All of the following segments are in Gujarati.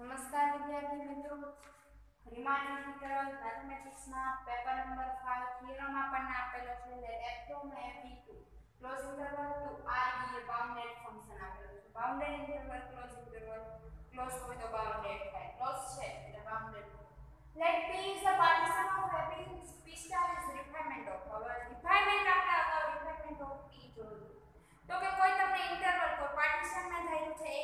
નમસ્કાર વિદ્યાર્થી મિત્રો. રિમાન્ડ ઇન્ટિગ્રલ મેથમેટિક્સના પેપર નંબર 5 થિયરમ આપણને આપેલો છે. લેટ f2 ને f2 close interval to r એ બાઉન્ડેડ ફંક્શન આપેલો છે. Bounded interval close interval close હોય તો બાઉન્ડેડ થાય ક્લોઝ છે એટલે bounded let p is the partition of f p star is refinement of હવે refinement આપણે અગાઉ refinement of p જોયું તો કે કોઈ તમને ઇન્ટરવલ કોઈ પાર્ટીશનમાં થયેલું છે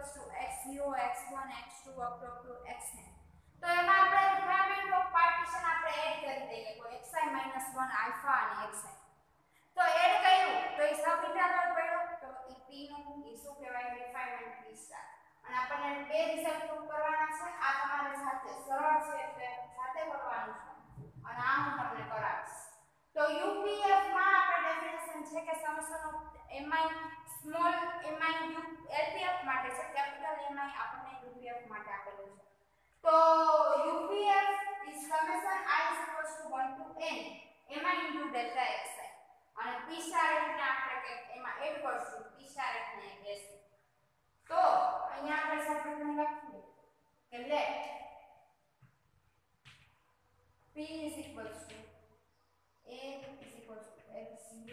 a x0 x1 x2 up to xn તો એમાં આપણે રિક્વાયરમેન્ટ ઓફ પાર્ટીશન આપણે એડ કરી દઈએ. કોઈ xi 1 આલ્ફા અને xi તો એડ કર્યું. તો એ સબ ઇન્ટરવલ પડ્યો. તો એ p નું, એ શું કહેવાય? રિફાઇનમેન્ટ p સ્ટાર અને આપણને બે રિઝલ્ટ પ્રૂવ કરવાના છે. આ તમારે સાથે સરળ છે એટલે સાથે કરવાનું છે. અને આ હું તમને કરાવીશ. તો UPF માં આપણે ડેફિનેશન છે કે summation of mi small mi u LPF માટે છે કેપિટલ mi આપણને UPF માટે આપેલું છે તો UPF is summation i is equals to 1 to n mi into delta xi અને p સ્ટાર એટલે આપણે કે એમાં એડ કરશું p સ્ટાર એટલે તો અહીંયા આપણે સૌપ્રથમ લખીએ કે let p is equals to a is equals to x0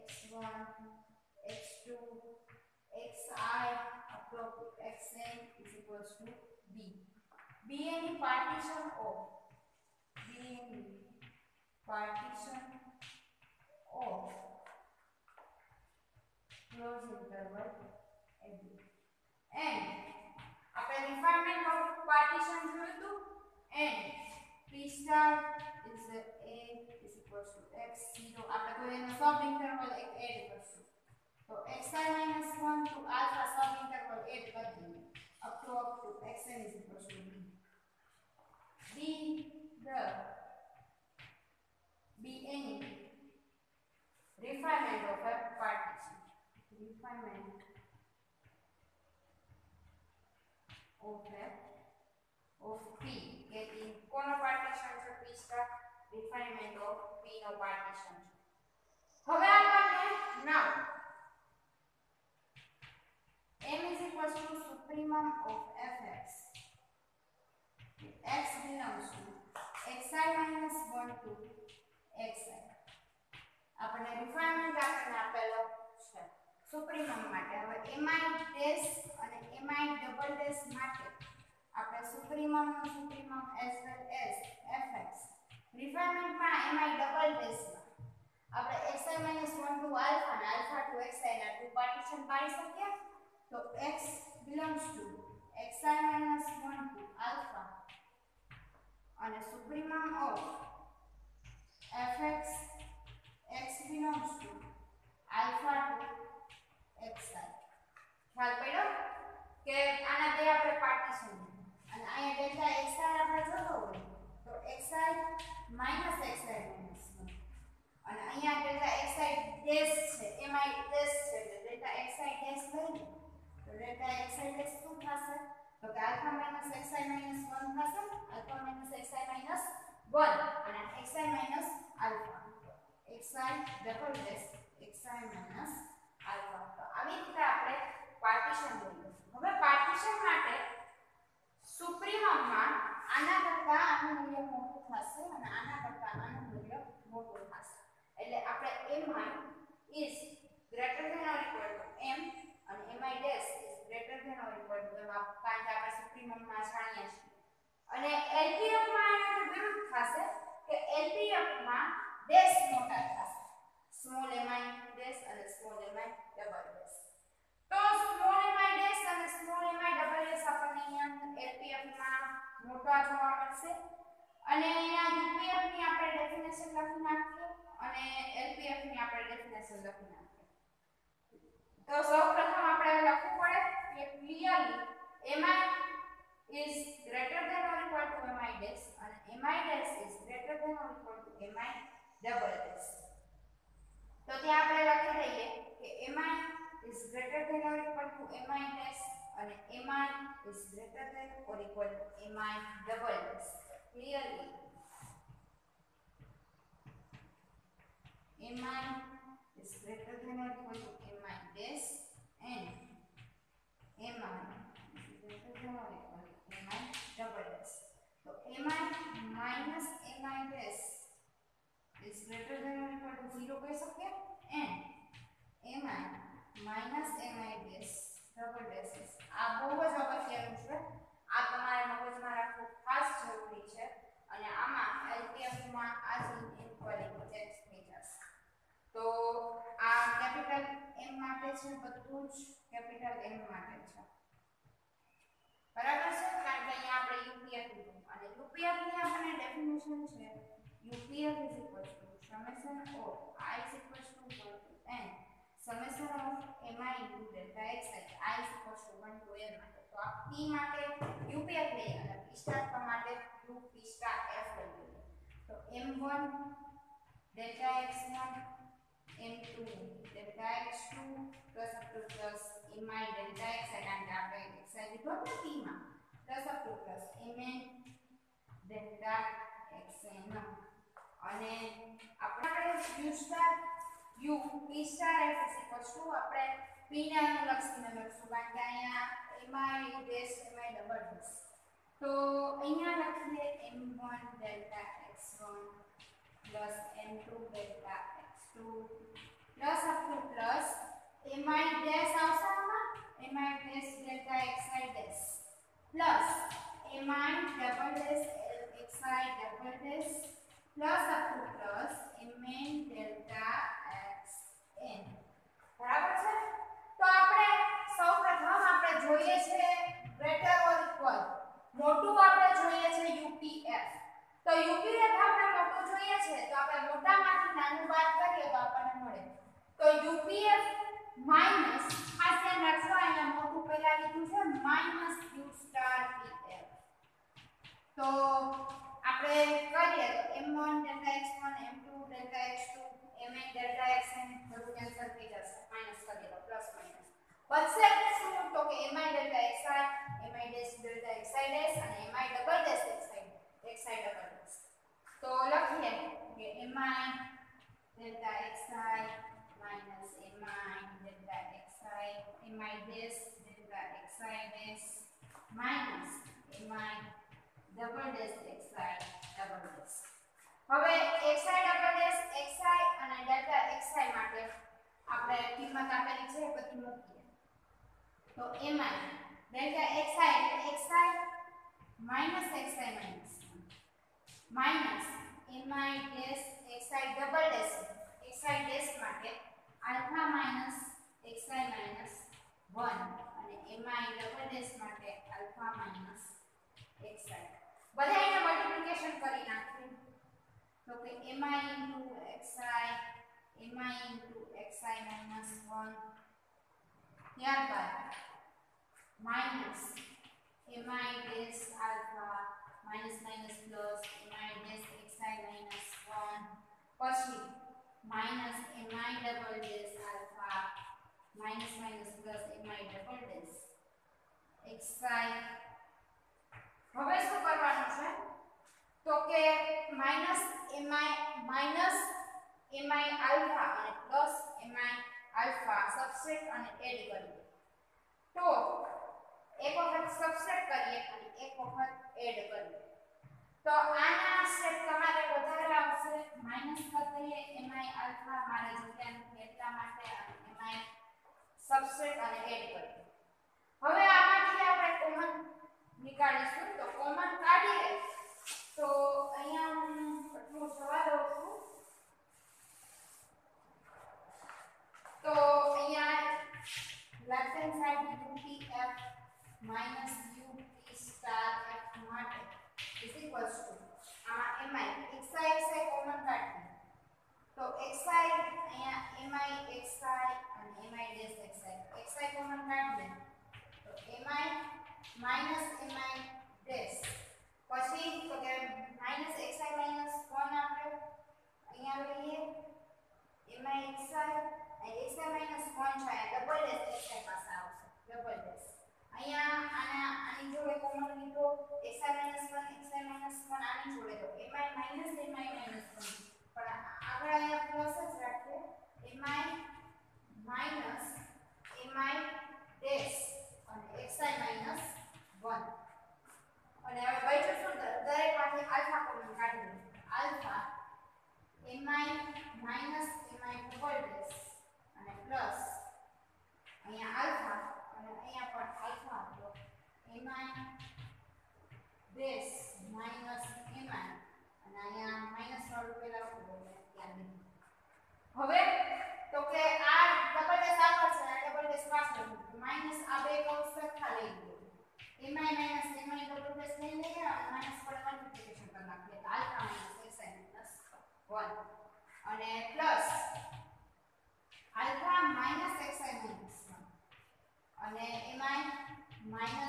x1 x2, xi up xn is equals to b. b any partition of b any partition of close interval AB. And after defining તો xi 1 to alpha sub interval add કરી દઈએ up to up to xn is equal to b b the b any refinement of a partition refinement of a of p કે કોનો પાર્ટીશન છે p star refinement of p નો પાર્ટીશન છે હવે આપણને now m is equals to supremum of fx. X belongs to xi minus 1 to xi. આપણને રિફાઇનમેન્ટ આપણને આપેલો છે. સુપ્રીમમ માટે. હવે એમઆઈ ડેશ અને એમઆઈ ડબલ ડેશ માટે આપણે supremum supremum as well as fx. રિફાઇનમેન્ટમાં એમઆઈ ડબલ ડેશમાં આપણે xi 1 ટુ આલ્ફા અને આલ્ફા ટુ xi ના ટુ પાર્ટીશન પાડી શકીએ? તો x belongs to xi 1 to alpha અને supremum of fx x belongs to alpha to xi ખ્યાલ પડ્યો કે આના બે આપણે પાર્ટીશન અને અહીંયા ડેલ્ટા xi આપણે જોતો હોય તો xi માઇનસ xi માઇનસ અને અહીંયા ડેલ્ટા xi ડેશ છે એમાં ડેશ છે એટલે ડેલ્ટા xi ડેશ લઈએ તો ડેલ્ટા xi ડેશ શું થશે તો કે માઇનસ xi minus 1 થશે. આલ્ફા માઇનસ xi minus 1 અને xi minus alpha. xi double dash xi minus alpha. તો આવી રીતે આપણે પાર્ટીશન લઈએ હવે પાર્ટીશન માટે સુપ્રીમમમાં આના કરતા આનું મૂલ્ય મોટું થશે અને આના કરતા આનું મૂલ્ય મોટું થશે એટલે આપણે mi is greater than or equal to m અને mi dash is greater than or equal to m કારણ કે આપણે સુપ્રીમમમાં જાણીએ છીએ અને LPF માં એનું વિરુદ્ધ થશે કે LPF માં ડેશ મોટા થશે. સ્મોલ mi ડેશ અને સ્મોલ mi ડબલ ડેશ તો સ્મોલ mi ડેશ અને સ્મોલ mi ડબલ ડેશ આપણને અહીંયા LPF માં મોટા જોવા મળશે. અને અહીંયા UPF ની આપણે ડેફિનેશન લખી નાખીએ અને LPF ની આપણે ડેફિનેશન લખી નાખીએ. તો સૌપ્રથમ આપણે લખવું પડે ડબલ એસ તો ત્યાં આપણે લખી દઈએ કે m i is greater than or equal to m i dash અને m i is greater than or equal to m i double as clearly m i is greater than or equal to mi dash and mi is greater than or equal to mi double dash. So mi minus mi dash is greater than or equal to 0 કહી શકીએ and mi minus mi dash double dash આ બહુ જ અગત્યનું છે. આ તમારે મગજમાં રાખવું ખાસ જરૂરી છે. અને આમાં LPF માં આ ઇનક્વાલિટી ચેક થઈ જશે. તો આ કેપિટલ એમ માટે છે, બધું જ કેપિટલ એમ માટે છે. બરાબર છે? કારણ કે અહીંયા આપણે UPF લીધું. અને UPF ની આપણને ડેફિનેશન છે UPF is equal to summation of i is equals to 1 to n summation of mi into delta x i is equals to 1 to n માટે તો આ p માટે યુપીએફ લઈએ અને p સ્ટાર માટે u p સ્ટાર f લઈએ તો m1 delta x1 m2 delta x2 plus up to plus mi delta x કારણ કે આપણે x લીધો ને p માં plus up to plus mn delta xn અને આપણે u star u p star f is equal to આપણે p ને અનુલક્ષીને લખશું કારણ કે અહીંયા mi dash mi double dash તો અહીંયા લખીએ m1 delta x1 plus m2 delta x2 plus up to plus mi dash આવશે આમાં? mi dash delta xi dash. Plus mi double dash xi double dash. Plus to plus mn delta xn બરાબર છે તો આપણે સૌપ્રથમ આપણે જોઈએ છે ગ્રેટર ઓર ઇક્વલ મોટું આપણે જોઈએ છે યુપીએફ તો યુપીએફ આપણે મોટું જોઈએ છે તો આપણે મોટામાંથી નાનું બાદ કરીએ તો આપણને મળે તો યુપીએફ માઇનસ ખાસ ધ્યાન રાખજો અહીંયા મોટું પહેલા લીધું છે માઇનસ યુ સ્ટાર પીએફ તો આપણે કરીએ તો m1 delta x1 m2 delta x2 mn delta xn બધું કેન્સલ થઈ જશે માઇનસ કરીએ તો પ્લસ માઇનસ બચશે શું તો કે mi delta xi mi dash delta xi dash અને mi double dash xi xi double dash તો લખીએ કે mi delta xi minus mi delta xi mi dash delta xi dash minus mi double dash xi double dash હવે xi ડબલ ડેશ xi અને ડેલ્ટા xi માટે આપણે કિંમત આપેલી છે બધી મૂકીએ. તો એમાં delta xi xi minus xi minus minus mi dash xi double dash xi dash માટે આલ્ફા માઇનસ xi માઇનસ 1 અને mi ડબલ ડેશ માટે આલ્ફા માઇનસ xi બધા એને મલ્ટીપ્લિકેશન કરી નાખીએ. તો કે mi xi mi into xi minus 1 hereby minus mi dash alpha minus minus plus mi dash xi minus 1 પછી minus mi double dash alpha minus minus plus mi double dash xi substrate અને એડ કરીએ. તો એક વખત સબસ્ટ્રેટ કરીએ અને એક વખત એડ કરીએ. તો આના સ્ટેપ તમારે વધારે આવશે. માઇનસ કરીએ mi આલ્ફા મારે જગ્યા નથી માટે અને mi સબસ્ટ્રેટ અને એડ કરીએ. હવે આમાંથી આપણે કોમન નીકાળીશું. તો કોમન કાઢીએ. તો અહીંયા હું એટલું જવા દઉં છું તો અહીંયા left hand side UPF minus UP star F માટે ઇઝ ઇક્વલ્સ ટુ આમાં mi xi xi કોમન કાઢીએ તો xi અહીંયા mi xi અને mi dash xi xi common કાઢીએ તો mi માઇનસ mi ડેશ પછી તો કે માઇનસ xi માઇનસ 1 આપણે અહીંયા લઈએ mi xi અને xi માઇનસ 1 છે ડબલ ડેશ xi પાસે આવશે ડબલ ડેશ અહીંયા આના આની જોડે કોમન લીધો xi માઇનસ 1 xi માઇનસ 1 આની જોડે તો mi માઇનસ mi માઇનસ 1 પણ આગળ અહીંયા પ્લસ જ રાખીએ mi માઇનસ mi ડેશ અને xi માઇનસ 1 અને હવે બચ્યું શું દરેકમાંથી આલ્ફા કોમન કાઢી લઈએ alpha mi minus mi double dash અને પ્લસ અહીંયા આલ્ફા My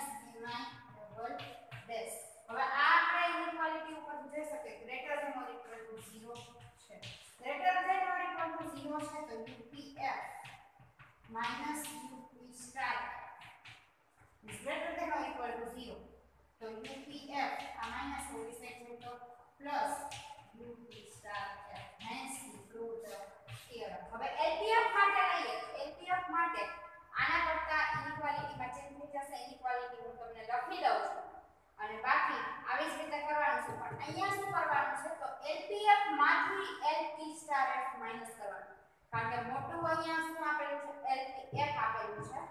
અહીંયા શું કરવાનું છે? તો LPF માંથી LP star F માઇનસ કરવાનું. કારણ કે મોટું અહીંયા શું આપેલું છે? LPF આપેલું છે.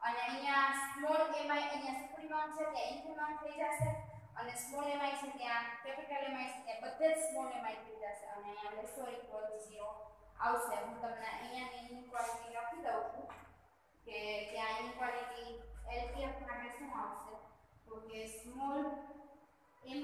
અને અહીંયા સ્મોલ mi અહીંયા સુપ્રીમમ છે, ત્યાં ઇન્ફીમમ થઈ જશે. અને સ્મોલ mi છે, ત્યાં કેપિટલ mi છે, ત્યાં બધે જ સ્મોલ mi થઈ જશે. અને અહીંયા લેસો ઇક્વલ 0 આવશે. હું તમને અહીંયાની ઇનક્વાલિટી લખી દઉં છું કે ત્યાં ઇનક્વાલિટી LPF માટે શું આવશે? તો કે સ્મોલ mi